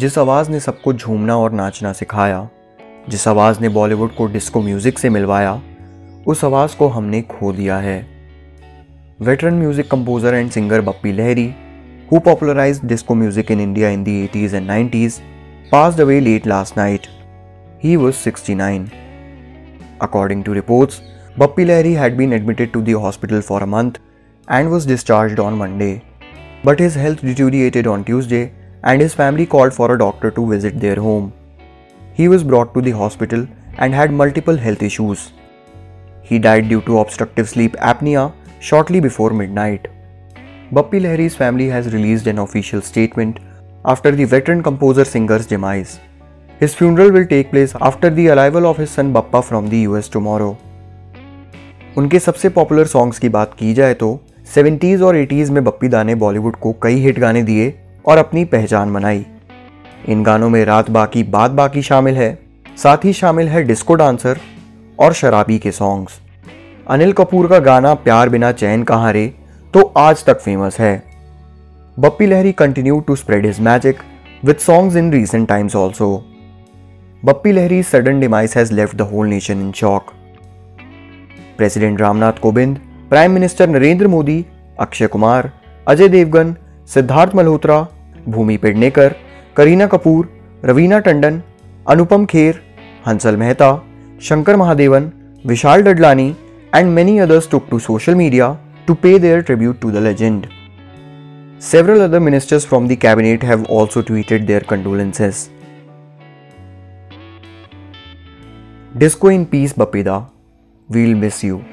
जिस आवाज़ ने सबको झूमना और नाचना सिखाया जिस आवाज़ ने बॉलीवुड को डिस्को म्यूज़िक से मिलवाया उस आवाज़ को हमने खो दिया है veteran music composer and singer Bappi Lahiri who popularise disco music in India in the eighties and nineties passed away late last night he was sixty nine according to reports Bappi Lahiri had been admitted to the for a month and was discharged on Monday but his health deteriorated on Tuesday and his family called for a doctor to visit their home. He was brought to the hospital and had multiple health issues. He died due to obstructive sleep apnea shortly before midnight. Bappi Lahiri's family has released an official statement after the veteran composer singer's demise. His funeral will take place after the arrival of his son Bappa from the US tomorrow. उनके सबसे popular songs की बात की जाए तो 70s और 80s में बप्पी दा ने बॉलीवुड को कई हिट गाने दिए और अपनी पहचान बनाई इन गानों में रात बाकी बात बाकी शामिल है साथ ही शामिल है डिस्को डांसर और शराबी के सॉन्ग्स अनिल कपूर का गाना प्यार बिना चैन कहाँ रे तो आज तक फेमस है Bappi Lahiri continue to spread his magic with songs in recent times also Bappi Lahiri sudden demise has left the whole nation in shock president Ramnath Kovind prime minister Narendra Modi Akshay Kumar Ajay Devgn Sidharth Malhotra Bhumi Pednekar, Kareena Kapoor, Raveena Tandon, Anupam Kher, Hansal Mehta, Shankar Mahadevan, Vishal Dadlani and many others took to social media to pay their tribute to the legend. Several other ministers from the cabinet have also tweeted their condolences. Disco in peace Bapeda, we'll miss you.